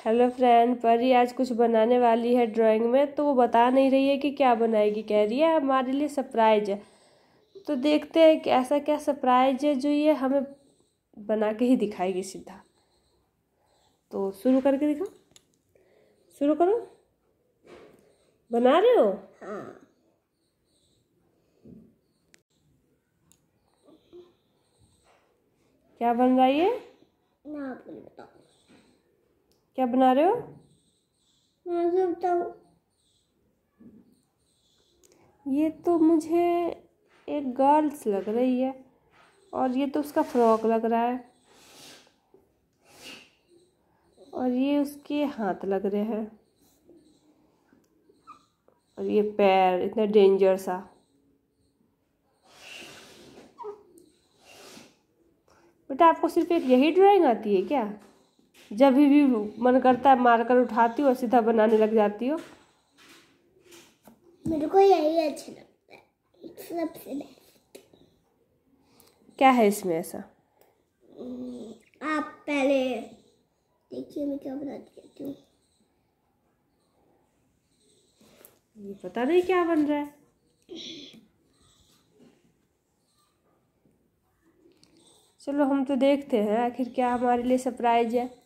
Hello friend परी आज कुछ बनाने वाली है ड्राइंग में तो वो बता नहीं रही है कि क्या बनाएगी कह रही है हमारे लिए सरप्राइज़ है। तो देखते हैं कि ऐसा क्या सरप्राइज़ है जो ये हमें बना के ही दिखाएगी सीधा। तो शुरू करके दिखा। शुरू करो। बना रहे हो? हाँ। क्या बन रहा है नहीं बताऊँ क्या बना रहे हो? बताऊँ ये तो मुझे एक गर्ल्स लग रही है और ये तो उसका फ्रॉक लग रहा है और ये उसके हाथ लग रहे हैं और ये पैर इतना डेंजर सा। बेटा आपको सिर्फ़ एक यही ड्राइंग आती है क्या? जब भी, भी मन करता है मारकर उठाती हो और सीधा बनाने लग जाती हो। मेरे को यही अच्छा लगता है। सबसे बेस्ट। क्या है इसमें ऐसा? आप पहले देखिए मैं क्या बनाती रहती हूँ। ये पता नहीं क्या बन रहा है। चलो हम तो देखते हैं आखिर क्या हमारे लिए सरप्राइज़ है।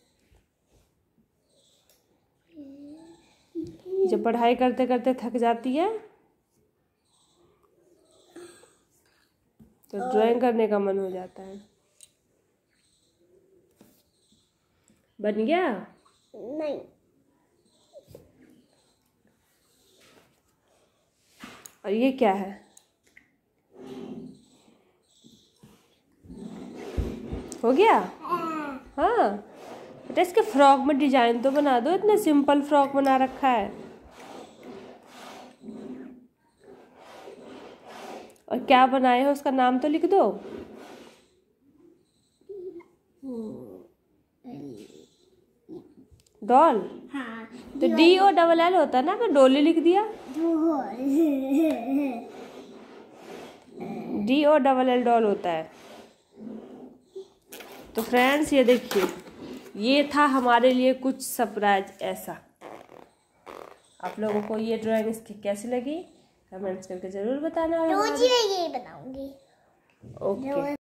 जब पढ़ाई करते करते थक जाती है तो ड्राइंग करने का मन हो जाता है। बन गया? नहीं। और ये क्या है? हो गया? हाँ। बेटा इसके फ्रॉक में डिज़ाइन तो बना दो इतना सिंपल फ्रॉक बना रखा है। और क्या बनाए हो उसका नाम तो लिख दो। डॉल? हाँ तो डी ओ डबल एल होता है ना मैं डोली लिख दिया। D O double L doll होता है। तो फ्रेंड्स ये देखिए ये था हमारे लिए कुछ सरप्राइज़ ऐसा। आप लोगों को ये ड्राइंग इसकी कैसी लगी? कमेंट्स करके ज़रूर बताना। रोज ये बनाऊँगी। ओके